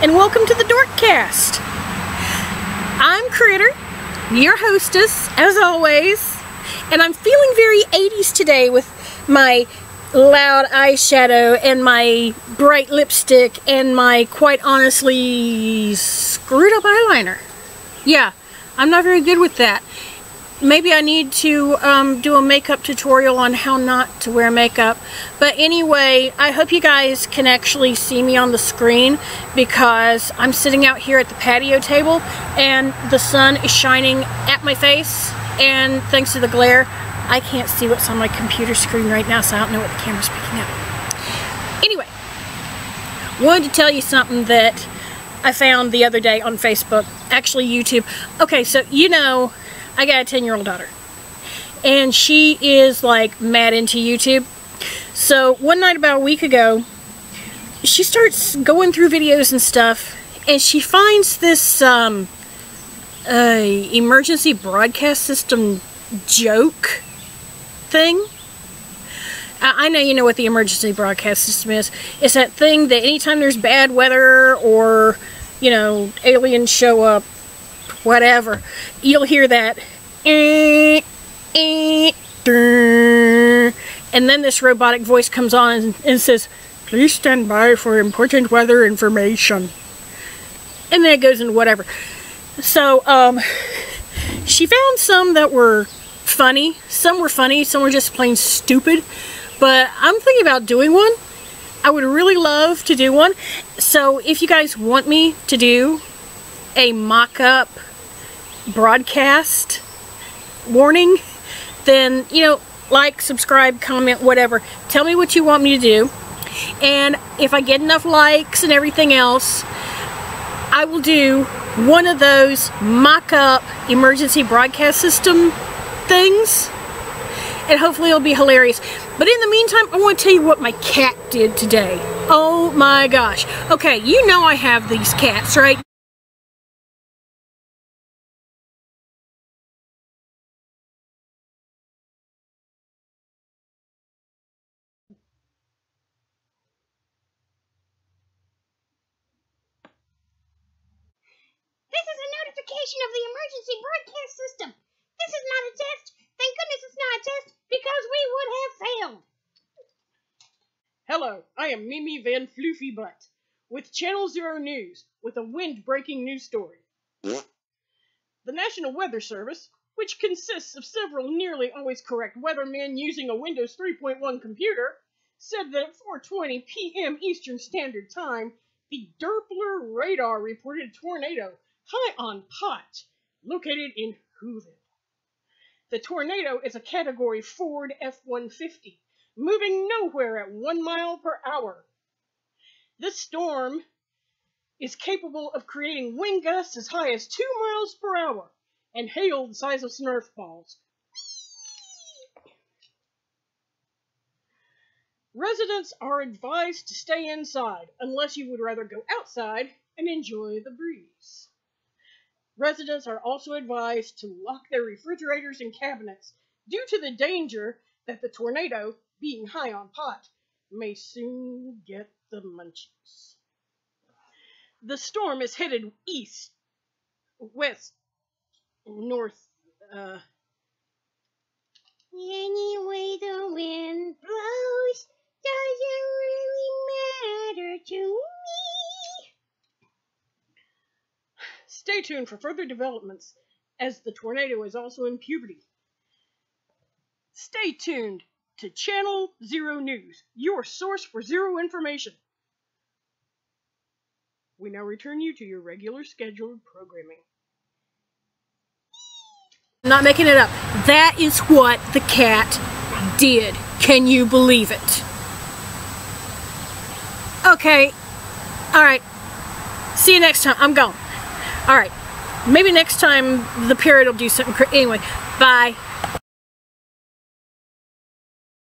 and welcome to the Dorkcast. I'm Critter, your hostess, as always, and I'm feeling very 80s today with my loud eyeshadow and my bright lipstick and my quite honestly screwed up eyeliner. Yeah, I'm not very good with that maybe I need to um, do a makeup tutorial on how not to wear makeup. But anyway, I hope you guys can actually see me on the screen because I'm sitting out here at the patio table and the sun is shining at my face and thanks to the glare, I can't see what's on my computer screen right now so I don't know what the camera's picking up. Anyway, wanted to tell you something that I found the other day on Facebook, actually YouTube. Okay, so you know I got a 10 year old daughter and she is like mad into YouTube. So one night about a week ago, she starts going through videos and stuff and she finds this um, uh, emergency broadcast system joke thing. I know you know what the emergency broadcast system is. It's that thing that anytime there's bad weather or, you know, aliens show up whatever, you'll hear that. And then this robotic voice comes on and says, please stand by for important weather information. And then it goes into whatever. So, um, she found some that were funny. Some were funny, some were just plain stupid. But I'm thinking about doing one. I would really love to do one. So if you guys want me to do a mock-up broadcast warning, then, you know, like, subscribe, comment, whatever. Tell me what you want me to do. And if I get enough likes and everything else, I will do one of those mock-up emergency broadcast system things. And hopefully it'll be hilarious. But in the meantime, I want to tell you what my cat did today. Oh my gosh. Okay, you know I have these cats, right? Notification of the emergency broadcast system. This is not a test. Thank goodness it's not a test because we would have failed. Hello, I am Mimi Van Floofy Butt with Channel Zero News with a wind breaking news story. The National Weather Service, which consists of several nearly always correct weathermen using a Windows 3.1 computer, said that at 4:20 p.m. Eastern Standard Time, the Doppler radar reported a tornado high on Pot, located in Whoville. The tornado is a Category Ford F-150, moving nowhere at 1 mile per hour. This storm is capable of creating wind gusts as high as 2 miles per hour and hail the size of Smurf balls. Residents are advised to stay inside unless you would rather go outside and enjoy the breeze. Residents are also advised to lock their refrigerators and cabinets due to the danger that the tornado, being high on pot, may soon get the munchies. The storm is headed east, west, north, uh, any way the wind blows tuned for further developments as the tornado is also in puberty. Stay tuned to Channel Zero News, your source for zero information. We now return you to your regular scheduled programming. I'm not making it up. That is what the cat did. Can you believe it? Okay. Alright. See you next time. I'm gone. All right. Maybe next time the period will do something. Anyway, bye.